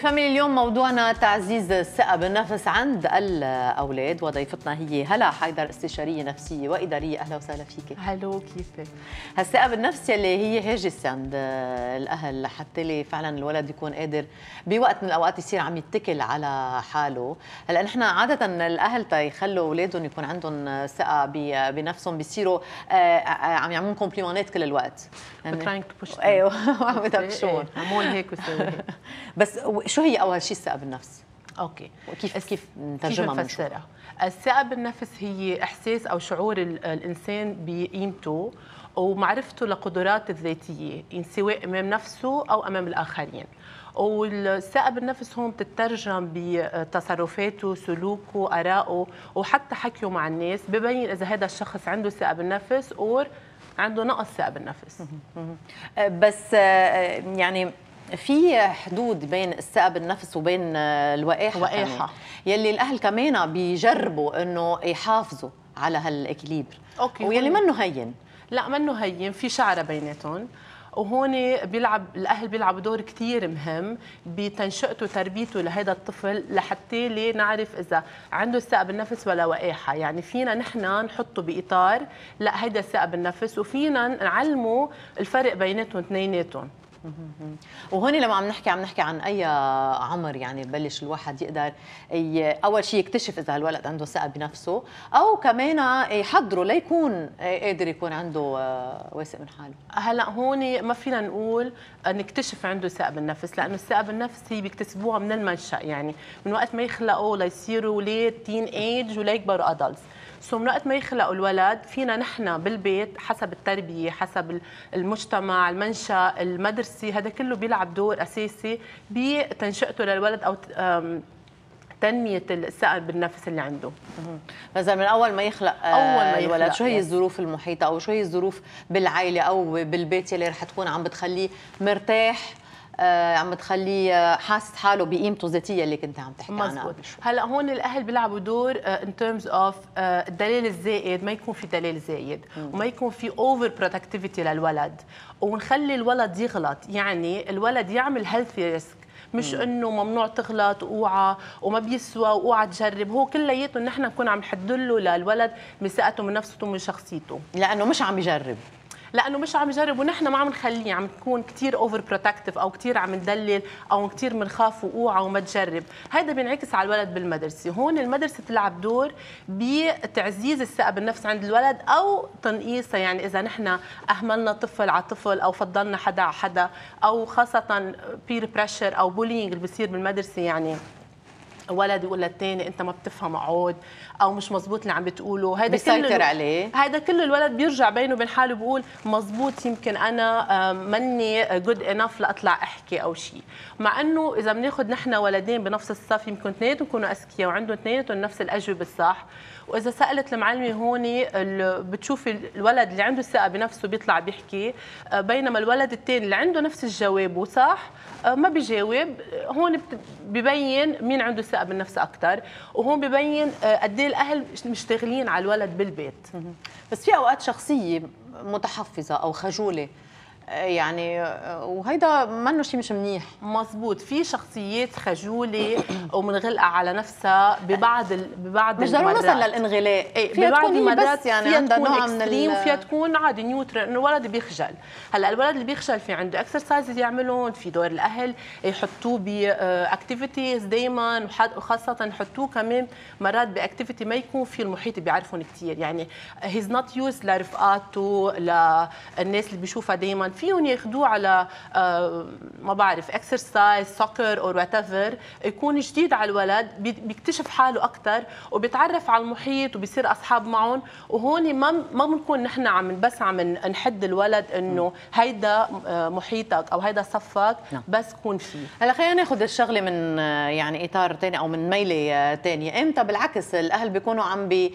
ب family اليوم موضوعنا تعزيز الثقة بالنفس عند الأولاد وضيفتنا هي هلا حيدر استشارية نفسية وإدارية. أهلا وسهلا فيك. Hello كيفك؟ هالثقة بالنفس يلي هي هاجس عند الأهل لحتى لي فعلا الولد يكون قادر بوقت من الأوقات يصير عم يتكل على حاله. هلا نحن عادة الأهل تيخلوا أولادهم يكون عندهم ثقة بنفسهم بيصيروا عم يعملولن compliment ات كل الوقت. يعني أيوه وعم يدبشون عمول هيك وسوي هيك. بس شو هي أول شيء الثقة بالنفس؟ أوكي. وكيف كيف نترجمها كيف نفسرها؟ الثقة بالنفس هي إحساس أو شعور الإنسان بقيمته ومعرفته لقدراته الذاتية سواء أمام نفسه أو أمام الآخرين. والثقة بالنفس هون بتترجم بتصرفاته سلوكه آرائه وحتى حكيه مع الناس ببين إذا هذا الشخص عنده ثقة بالنفس أو عنده نقص ثقة بالنفس. بس يعني في حدود بين الثقه بالنفس وبين الوقاحه الوقاحه يلي الأهل كمان بيجربوا إنه يحافظوا على هال équilibre. Okay ويلي منه هين. لا منه هين. في شعره بيناتهم. وهون بيلعب الأهل بيلعبوا دور كثير مهم بتنشئته وتربيته لهذا الطفل لحتى لي نعرف إذا عنده الثقه بالنفس ولا وقاحه يعني فينا نحن نحطه بإطار لا هيدا الثقه بالنفس وفينا نعلمه الفرق بيناتهم اثنيناتهم. وهون لما عم نحكي عم نحكي عن أي عمر يعني ببلش الواحد يقدر أول شيء يكتشف إذا الولد عنده ثقة بنفسه أو كمان يحضره ليكون قادر يكون عنده واثق من حاله. هلأ هون ما فينا نقول نكتشف عنده ثقة بالنفس لأنه الثقة بالنفس هي بيكتسبوها من المنشأ يعني من وقت ما يخلقوا ليصيروا ولاد teenage وليكبروا adults سو من وقت ما يخلقوا الولد فينا نحن بالبيت حسب التربية حسب المجتمع المنشأ المدرسي هذا كله بيلعب دور أساسي بتنشئته للولد أو تنمية الثقة بالنفس اللي عنده. بس من أول ما يخلق أول ما يخلق الولد شو هي الظروف المحيطة أو شو هي الظروف بالعائلة أو بالبيت اللي رح تكون عم بتخليه مرتاح؟ آه عم تخليه حاسس حاله بقيمته الذاتية اللي كنت عم تحكي عنها هلا هون الأهل بيلعبوا دور in terms of الدليل الزائد ما يكون في دليل زايد. وما يكون في over protectivity للولد. ونخلي الولد يغلط يعني الولد يعمل healthy risk مش إنه ممنوع تغلط واوعى وما بيسوى واوعى تجرب. هو كلياته نحن نكون عم نحد له للولد من ثقته من نفسه ومن شخصيته. لأنه مش عم يجرب. لأنه مش عم يجرب ونحن ما عم نخليه عم تكون كثير over protective أو كثير عم ندلل أو كثير بنخاف واوعى وما تجرب. هذا بينعكس على الولد بالمدرسة. هون المدرسة تلعب دور بتعزيز الثقة بالنفس عند الولد أو تنقيصها. يعني إذا نحن أهملنا طفل على طفل أو فضلنا حدا على حدا أو خاصة peer pressure أو bullying اللي بصير بالمدرسة يعني ولد يقول للثاني انت ما بتفهم عود أو مش مزبوط اللي عم بتقوله. هذا كله عليه. هذا كله الولد بيرجع بينه وبين حاله بيقول مزبوط يمكن أنا مني good enough لأطلع أحكي أو شيء مع إنه إذا بناخذ نحن ولدين بنفس الصف يمكن اثنيناتهم يكونوا أذكياء وعندهم اثنيناتهم نفس الأجوبة الصح. وإذا سألت المعلمة هون بتشوفي الولد اللي عنده الثقه بنفسه بيطلع بيحكي بينما الولد الثاني اللي عنده نفس الجواب وصح ما بيجاوب هون ببين مين عنده ثقة بالنفس أكثر وهون ببين قد إيه الأهل مشتغلين على الولد بالبيت. بس في أوقات شخصية متحفظة أو خجولة يعني وهيدا منه شيء مش منيح. مزبوط في شخصيات خجولة ومنغلقة على نفسها ببعض ال... ببعض مش ضروري مثلا للانغلاق. إيه فيها ببعض المرات يعني عندها نوع من ال... وفيها تكون عادي neutral إنه الولد بيخجل. هلأ الولد اللي بيخجل في عنده exercise يعملهم في دور الأهل يحطوه ب activities دائما وخاصة يحطوه كمان مرات ب activity ما يكون في المحيط بيعرفهم كثير يعني he's not used لرفقاته للناس اللي بيشوفها دائما فيهم ياخذوه على ما بعرف exercise soccer or whatever يكون جديد على الولد بيكتشف حاله أكثر وبيتعرف على المحيط وبيصير أصحاب معهم. وهون ما ما بنكون نحن عم بس عم نحد الولد إنه هيدا محيطك أو هيدا صفك بس كون فيه. هلا خلينا ناخذ الشغلة من يعني إطار ثاني أو من ميلة ثانية إمتى؟ بالعكس الأهل بيكونوا عم بي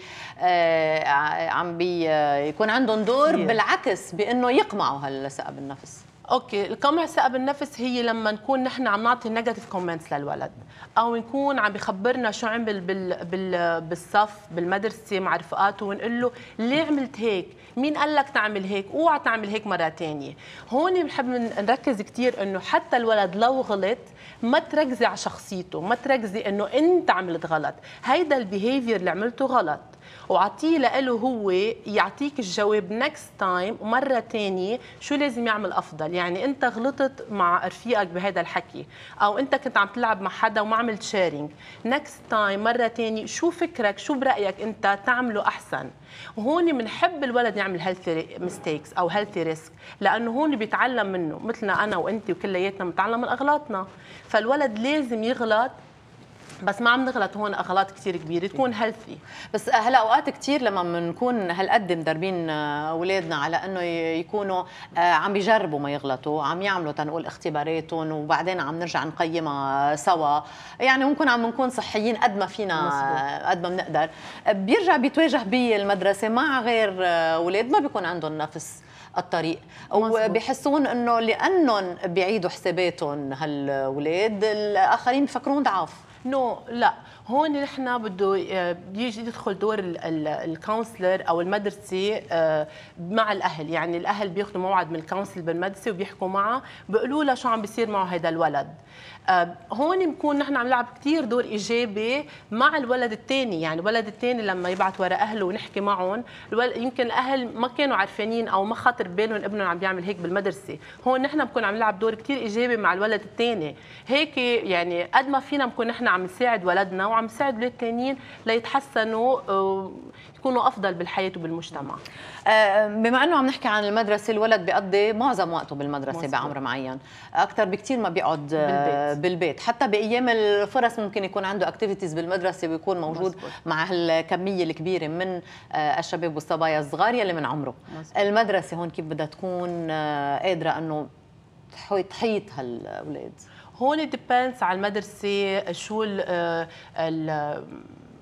عم بي يكون عندهم دور بالعكس بإنه يقمعوا هالثقه بالنفس. Okay القمع ثقة بالنفس هي لما نكون نحن عم نعطي negative comments للولد أو نكون عم بخبرنا شو عمل بال بال بالصف بالمدرسة مع رفقاته ونقول له ليه عملت هيك؟ مين قال لك تعمل هيك؟ أوعى تعمل هيك مرة ثانية هون بنحب نركز كثير إنه حتى الولد لو غلط ما تركزي على شخصيته ما تركزي إنه أنت عملت غلط. هيدا ال behavior اللي عملته غلط. وعطيه له هو يعطيك الجواب next time ومرة ثانية شو لازم يعمل أفضل. يعني أنت غلطت مع رفيقك بهذا الحكي أو أنت كنت عم تلعب مع حدا وما عملت sharing next time مرة ثانية شو فكرك شو برأيك أنت تعمله أحسن؟ وهون بنحب الولد يعمل healthy mistakes أو healthy risk لأنه هون بيتعلم منه مثلنا أنا وانت وكلياتنا بنتعلم من أغلاطنا. فالولد لازم يغلط بس ما عم نغلط هون أغلاط كثير كبيرة تكون هيلثي بس هلأ أوقات كثير لما بنكون هالقد مدربين أولادنا على إنه يكونوا آه، عم بيجربوا ما يغلطوا عم يعملوا تنقول اختباراتهم وبعدين عم نرجع نقيمها سوا. يعني ممكن عم نكون صحيين قد ما فينا قد ما بنقدر. بيرجع بيتواجه بالمدرسة مع غير أولاد ما بيكون عندهم نفس الطريق. وبحسون إنه لأنهم بيعيدوا حساباتهم هالولاد الآخرين بفكرون ضعاف. No لا. هون نحن بده آه، بيجي يدخل دور ال counselor أو المدرسة آه، مع الأهل. يعني الأهل بياخذوا موعد من ال counselor بالمدرسة وبيحكوا معها بيقولوا لها شو عم بيصير معه هذا الولد. آه، هون بنكون نحن عم نلعب كثير دور إيجابي مع الولد الثاني يعني الولد الثاني لما يبعث ورا أهله ونحكي معهم يمكن الأهل ما كانوا عارفين أو ما خاطر بالهم ابنهم عم بيعمل هيك بالمدرسة. هون نحن بنكون عم نلعب دور كثير إيجابي مع الولد الثاني هيك يعني قد ما فينا بنكون نحن عم نساعد ولدنا وعم نساعد أولاد الثانيين ليتحسنوا آه، يكونوا أفضل بالحياة وبالمجتمع آه، بما إنه عم نحكي عن المدرسة الولد بيقضي معظم وقته بالمدرسة بعمر معين أكثر بكثير ما بيقعد آه، بالبيت. بالبيت حتى بأيام الفرص ممكن يكون عنده اكتيفيتيز بالمدرسة ويكون موجود مزبوط. مع الكميه الكبيرة من الشباب والصبايا الصغار يلي من عمره مزبوط. المدرسة هون كيف بدها تكون قادرة إنه تحيط هالأولاد هون depends على المدرسة شو ال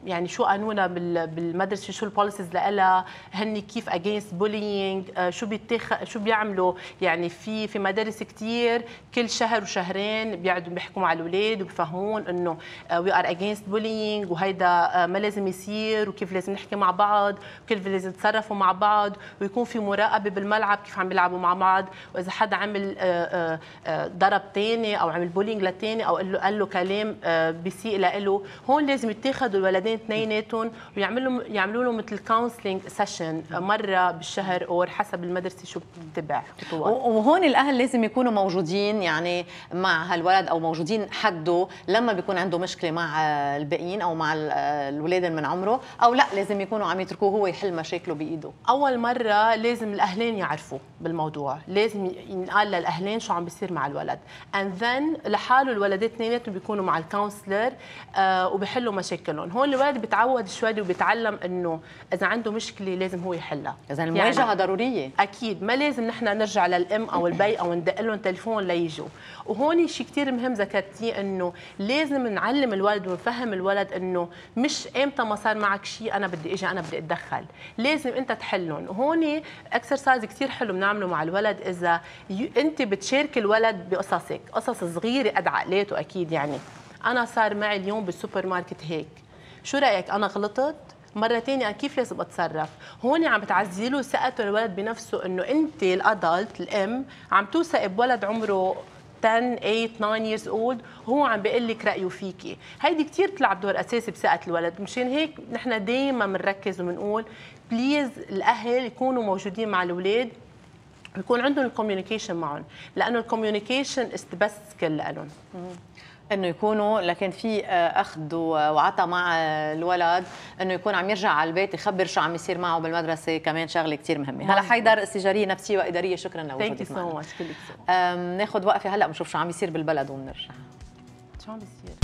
يعني شو قانونها بالمدرسة شو ال policies لها هن كيف against bullying شو بيتخ شو بيعملوا؟ يعني في في مدارس كثير كل شهر وشهرين بيقعدوا بيحكوا مع الأولاد وبفهمون إنه we are against bullying وهيدا آه، ما لازم يصير وكيف لازم نحكي مع بعض وكيف لازم نتصرفوا مع بعض ويكون في مراقبة بالملعب كيف عم بيلعبوا مع بعض وإذا حدا عمل آه، آه، ضرب ثاني أو عمل bullying للثاني أو قال له كلام بيسيء له هون لازم يتاخذوا الولدين اثنيناتهم ويعملوا يعملوا لهم مثل counseling session مرة بالشهر أو حسب المدرسة شو بتتبع خطوات وهون الأهل لازم يكونوا موجودين يعني مع هالولد أو موجودين حده لما بيكون عنده مشكلة مع الباقيين أو مع الاولاد من عمره أو لا لازم يكونوا عم يتركوه هو يحل مشاكله بإيده. أول مرة لازم الأهلين يعرفوا بالموضوع لازم ينقال للأهلين شو عم بيصير مع الولد. and then لحاله الولدين اثنيناتهم بيكونوا مع ال counselor آه وبيحلوا مشاكلهم. هون الولد بيتعود شوي وبيتعلم إنه إذا عنده مشكلة لازم هو يحلها. إذا المواجهه يعني ضرورية. أكيد ما لازم نحن نرجع للأم أو البي أو ندق لهم تليفون ليجوا. وهون شيء كثير مهم ذكرتيه إنه لازم نعلم الولد ونفهم الولد إنه مش إمتى ما صار معك شيء أنا بدي إجي أنا بدي أتدخل. لازم أنت تحلهم. وهون exercise كثير حلو بنعمله مع الولد إذا أنت بتشارك الولد بقصصك قصص صغيرة قد عقلاته أكيد يعني. أنا صار معي اليوم بالسوبر ماركت هيك. شو رأيك؟ أنا غلطت؟ مرة ثانية كيف لازم أتصرف؟ هون عم بتعززي له ثقته الولد بنفسه إنه أنت ال adult الأم عم توثقي بولد عمره 10 8 9 years old وهو عم بيقول لك رأيه فيكي. هيدي كثير بتلعب دور أساسي بثقة الولد. مشان هيك نحن دائما بنركز وبنقول please الأهل يكونوا موجودين مع الأولاد يكون عندهم ال communication معهم لأنه ال communication is the best skill لهم إنه يكونوا لكن في آه، أخذ وعطى مع الولد إنه يكون عم يرجع على البيت يخبر شو عم يصير معه بالمدرسة كمان شغلة كثير مهمة. هلا حيدر استشاريه نفسية وإدارية شكرا لوجودك معنا. ناخذ وقفة هلا بنشوف شو عم يصير بالبلد وبنرجع شو عم بيصير